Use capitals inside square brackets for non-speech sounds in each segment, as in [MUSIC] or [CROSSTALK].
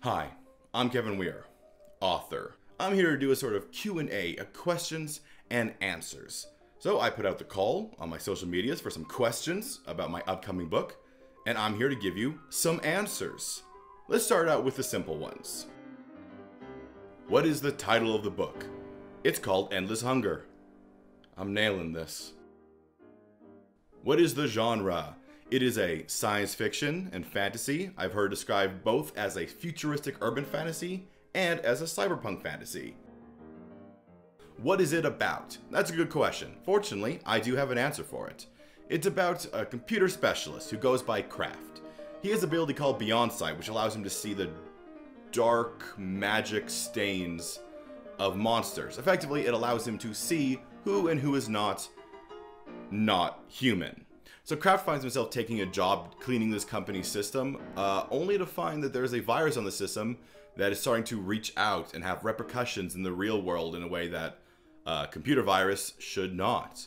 Hi, I'm Kevin Weir, author. I'm here to do a sort of Q&A, a questions and answers. So I put out the call on my social medias for some questions about my upcoming book, and I'm here to give you some answers. Let's start out with the simple ones. What is the title of the book? It's called Endless Hunger. I'm nailing this. What is the genre? It is a science fiction and fantasy. I've heard described both as a futuristic urban fantasy and as a cyberpunk fantasy. What is it about? That's a good question. Fortunately, I do have an answer for it. It's about a computer specialist who goes by Kraft. He has an ability called Beyond Sight, which allows him to see the dark magic stains of monsters. Effectively, it allows him to see who and who is not not human. So Kraft finds himself taking a job cleaning this company's system, uh, only to find that there's a virus on the system that is starting to reach out and have repercussions in the real world in a way that uh, computer virus should not.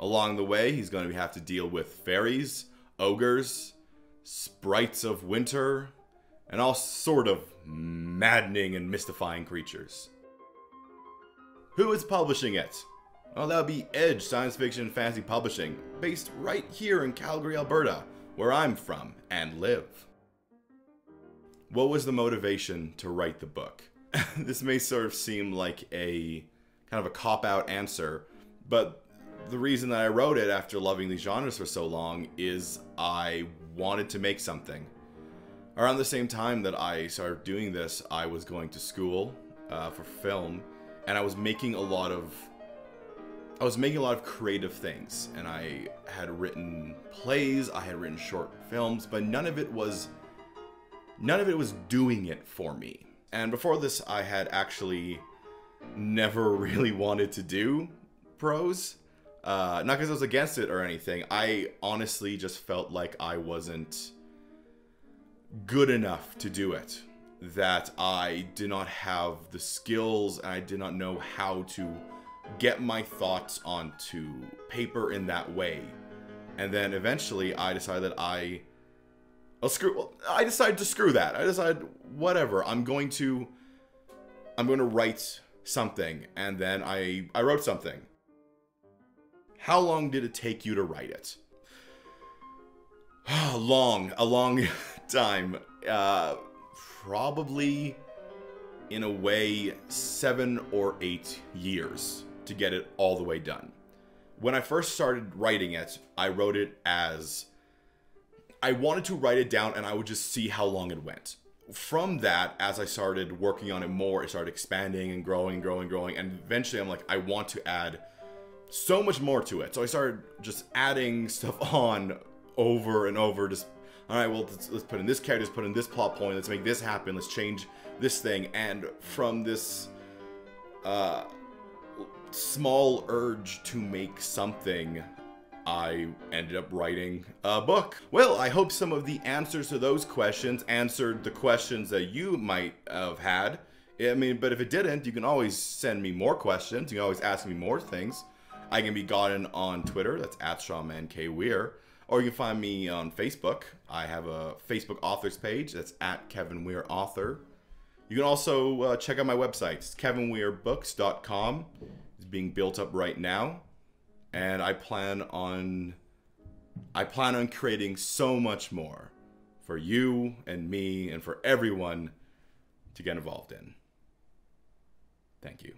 Along the way, he's going to have to deal with fairies, ogres, sprites of winter, and all sort of maddening and mystifying creatures. Who is publishing it? Well, that would be Edge Science Fiction and Fantasy Publishing, based right here in Calgary, Alberta, where I'm from and live. What was the motivation to write the book? [LAUGHS] this may sort of seem like a kind of a cop out answer, but the reason that I wrote it after loving these genres for so long is I wanted to make something. Around the same time that I started doing this, I was going to school uh, for film, and I was making a lot of I was making a lot of creative things, and I had written plays, I had written short films, but none of it was none of it was doing it for me. And before this, I had actually never [LAUGHS] really wanted to do prose. Uh, not because I was against it or anything. I honestly just felt like I wasn't good enough to do it. That I did not have the skills and I did not know how to get my thoughts onto paper in that way. And then eventually I decided that I screw well, I decided to screw that. I decided whatever, I'm going to I'm going to write something and then I I wrote something. How long did it take you to write it? [SIGHS] long, a long [LAUGHS] time. Uh probably in a way 7 or 8 years to get it all the way done. When I first started writing it, I wrote it as I wanted to write it down and I would just see how long it went. From that, as I started working on it more, it started expanding and growing and growing and growing. And eventually, I'm like, I want to add so much more to it. So I started just adding [LAUGHS] stuff on over and over. Just, all right, well, let's, let's put in this character, let's put in this plot point, let's make this happen, let's change this thing. And from this, uh, small urge to make something, I ended up writing a book. Well, I hope some of the answers to those questions answered the questions that you might have had. I mean, but if it didn't, you can always send me more questions. You can always ask me more things. I can be gotten on Twitter. That's at SeanManKWeir. Or you can find me on Facebook. I have a Facebook authors page. That's at Kevin Weir Author. You can also uh, check out my website. It's kevinweirbooks.com It's being built up right now, and I plan on I plan on creating so much more for you and me and for everyone to get involved in. Thank you.